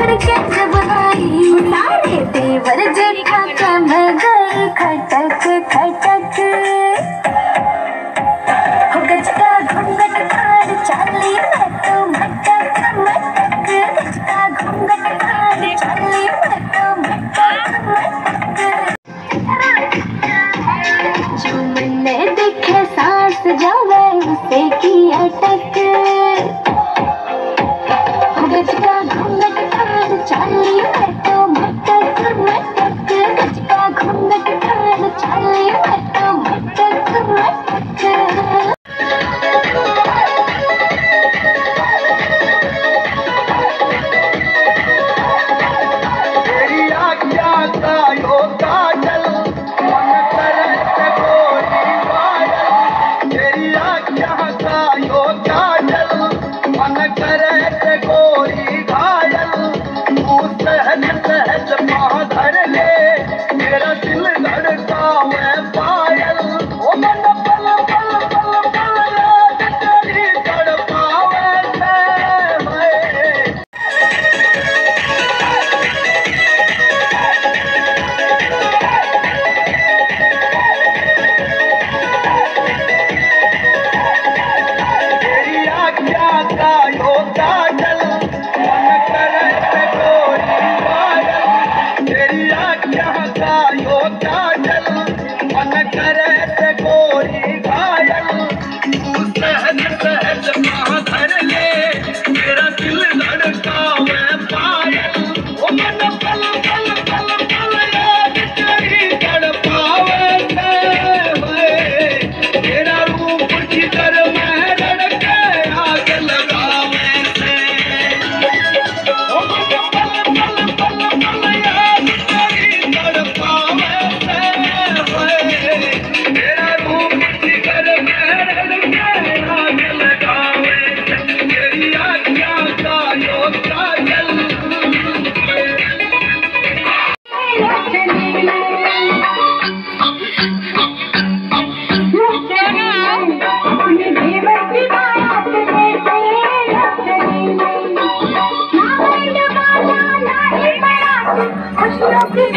घर कैसे बनाई सहज सहज महा ले मेरा दिल धड़का हुआ Hoje não